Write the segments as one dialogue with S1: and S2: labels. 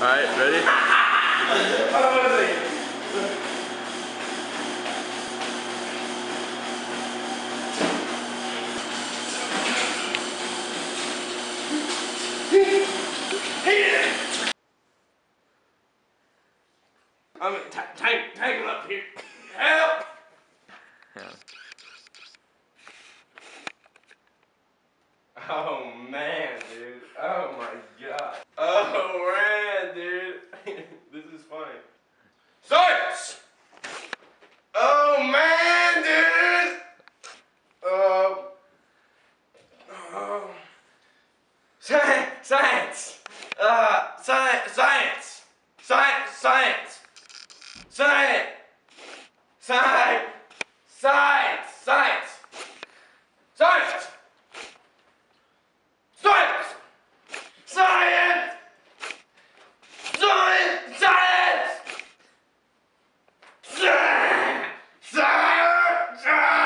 S1: Alright, ready?
S2: I'm gonna him up here. Help!
S1: Yeah.
S2: Oh. Science! Science! Science! Science! Science! Science! Science! Science! Science! Science! Science!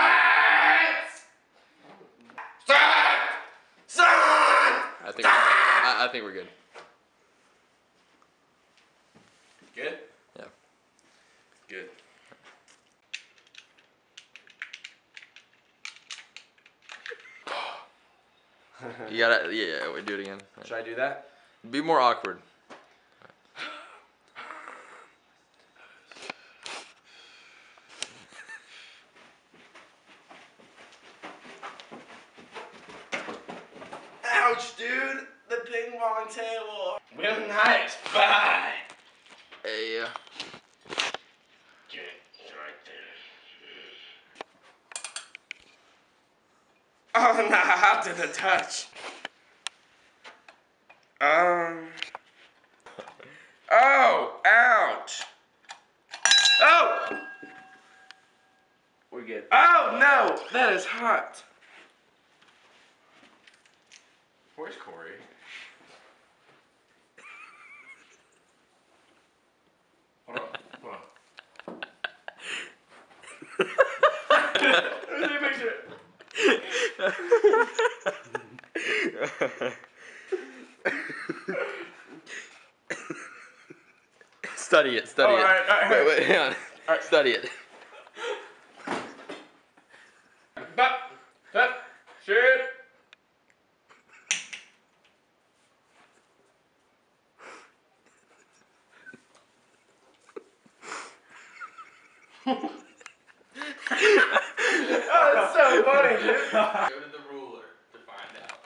S2: Science! Science!
S1: I think I, I think we're good.
S2: Good?
S1: Yeah.
S2: Good.
S1: You gotta yeah, yeah we do it again.
S2: Should I do that?
S1: Be more awkward.
S2: Ouch, dude! The ping pong table. Well, nice. Bye.
S1: Hey, uh,
S2: Okay, it's right there. Oh no, how did it touch? Um. Oh, ouch. Oh! We're good. Oh no, that is hot.
S1: Study it, study
S2: All
S1: it.
S2: right, all right.
S1: Wait, wait, hang on.
S2: right.
S1: Study it.
S2: Back, back, shit. oh, that's so funny, dude.
S1: Go to the ruler to find out.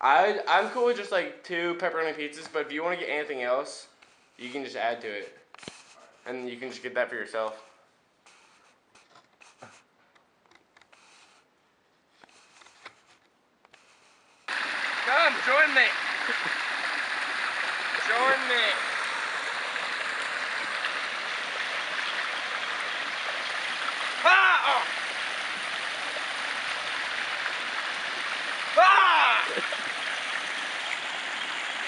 S2: I I'm cool with just like two pepperoni pizzas, but if you want to get anything else, you can just add to it, and you can just get that for yourself. Come join me. Join me. Ah! Oh. Ah! Let's ride! Ah! I'm done!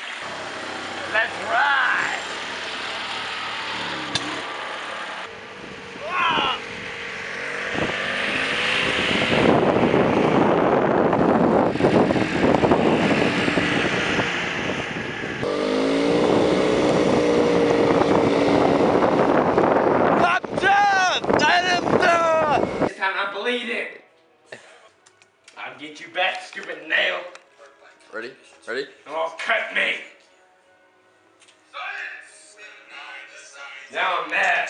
S2: I am done! This time I'm done! This time I'm bleeding. I'll get you back, stupid nail.
S1: Ready? Ready?
S2: Oh, cut me! Now I'm mad.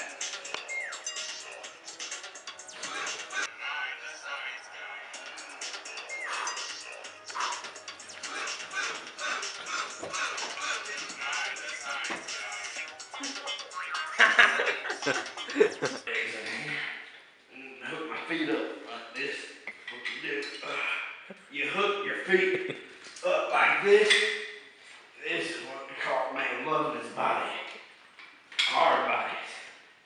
S2: Hook my feet up like this. You? Uh, you hook your feet up like this. This is what we call man loving his body. Our bodies.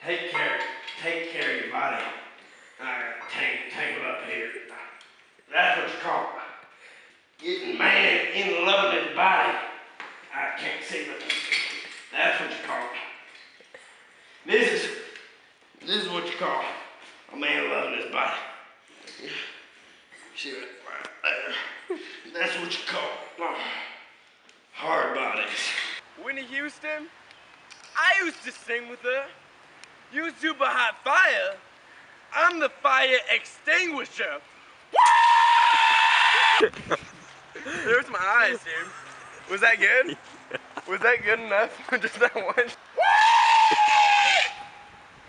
S2: Take care. Take care of your body. Uh, tank, tangle up here. That's what you call it. Getting in loving his body. I can't but that's what you call it. This is this is what you call
S3: A man loving his body. See right there? That's what you call hard bodies.
S4: Whitney Houston, I used to sing with her. You super hot fire. I'm the fire extinguisher. There's my eyes, dude. Was that good? Was that good enough? Just that one?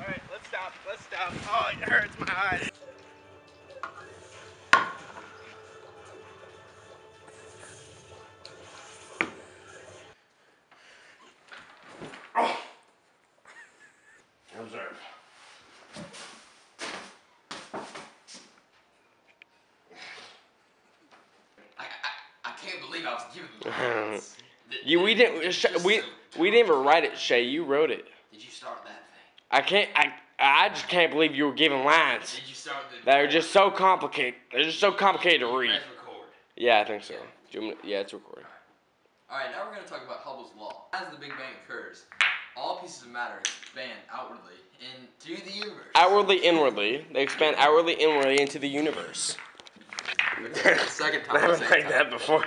S4: Alright, let's stop. Let's stop. Oh, it hurts my eyes.
S1: Believe I was given lines. Th-
S2: You we didn't
S1: just
S2: we we didn't even write it, Shea. You wrote it.
S1: Did you start that thing?
S2: I can't. I I just can't believe you were given lines
S1: Did you start the?
S2: that are just so complicated. They're just so complicated to read.
S1: Record.
S2: Yeah, I think so. You Yeah, it's recording.
S1: Alright, now we're going to talk about Hubble's law. As the Big Bang occurs, all pieces of matter expand outwardly into the universe.
S2: Outwardly, inwardly, they expand outwardly, inwardly into the universe.
S1: second time.
S2: I haven't heard that before.